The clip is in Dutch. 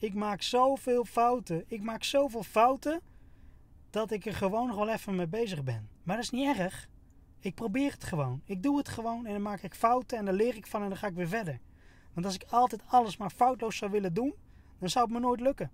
Ik maak zoveel fouten. Ik maak zoveel fouten dat ik er gewoon nog wel even mee bezig ben. Maar dat is niet erg. Ik probeer het gewoon. Ik doe het gewoon en dan maak ik fouten en dan leer ik van en dan ga ik weer verder. Want als ik altijd alles maar foutloos zou willen doen, dan zou het me nooit lukken.